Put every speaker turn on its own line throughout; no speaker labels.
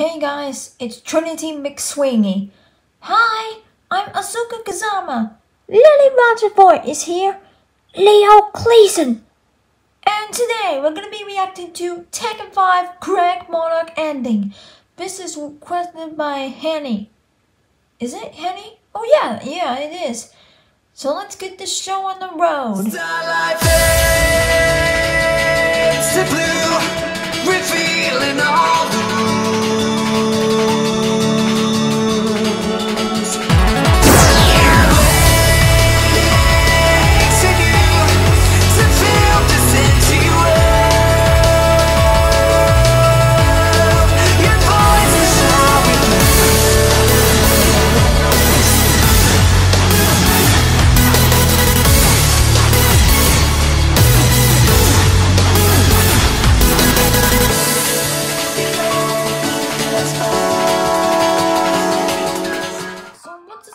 Hey guys, it's Trinity McSwingy. Hi, I'm Asuka Kazama. Lili Rochefort is here. Leo Kliesen. And today we're gonna be reacting to Tekken 5 Craig Marduk ending. This is requested by Heni. Is it Heni? Oh yeah, yeah it is. So let's get this show on the road.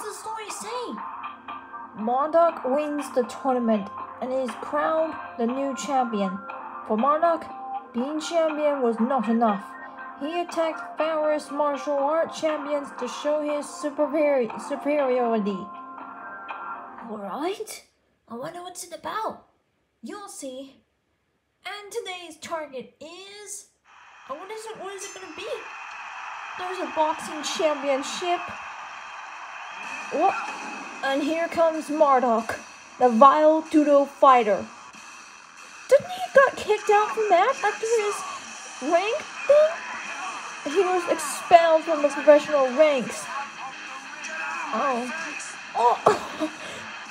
The
story say? Marduk wins the tournament and is crowned the new champion. For Marduk, being champion was not enough. He attacked various martial art champions to show his superior- superiority. Alright, I wonder what's it about. You'll see. And today's target is. What is it? What is it gonna be? There's a boxing championship. What? And here comes Marduk, the vale tudo fighter. Didn't he got kicked out from that after his rank thing? He was expelled from the professional ranks. Oh. Oh!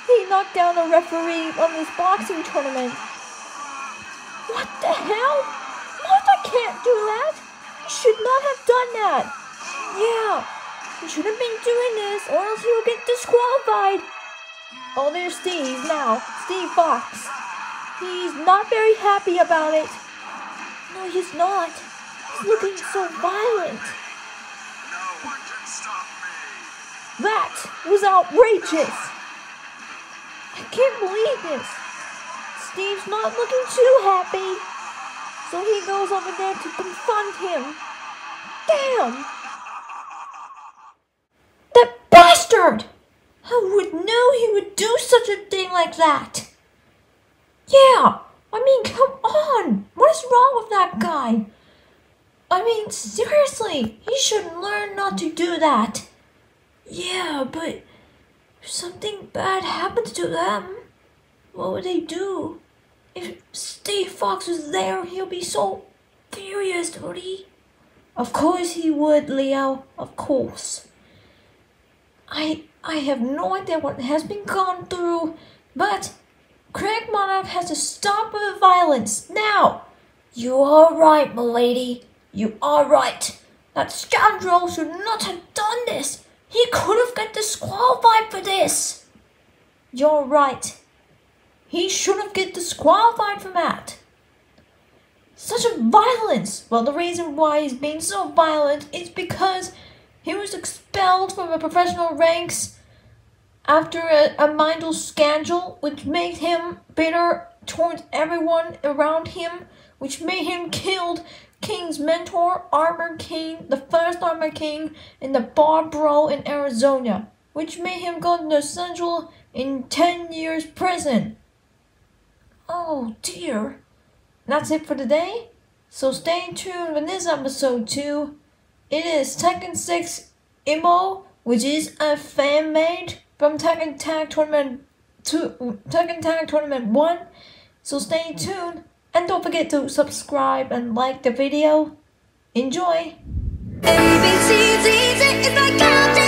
he knocked down a referee on this boxing tournament. What the hell? Martha can't do that. He should not have done that. Yeah, he shouldn't have been doing this, or else will get disqualified. Oh, there's Steve now. Steve Fox. He's not very happy about it. No, he's not. He's looking so violent. That was outrageous. I can't believe this. Steve's not looking too happy. So he goes over there to confront him. Damn! Bastard! Who would know he would do such a thing like that? Yeah, I mean, come on! What is wrong with that guy? I mean, seriously, he should learn not to do that. Yeah, but if something bad happens to them, what would they do? If Steve Fox was there, he'll be so furious, would he? Of course he would, Leo. Of course. I I have no idea what has been gone through, but Craig Marduk has to stop with the violence now. You are right, milady. You are right. That scoundrel should not have done this. He could have got disqualified for this. You're right. He should have get disqualified for that. Such a violence. Well, the reason why he's being so violent is because he was expelled from the professional ranks after a, a scandal, which made him bitter towards everyone around him, which made him killed King's mentor, Armor King, the first Armor King in the bar brawl in Arizona, which made him go to central in 10 years prison. Oh dear. That's it for today. So stay tuned in this episode too. It is Tekken 6 Imo, which is a fan made from Tekken Tag Tournament 2 Tekken Tag Tournament 1. So stay tuned and don't forget to subscribe and like the video. Enjoy!
A, B, C, D, Z,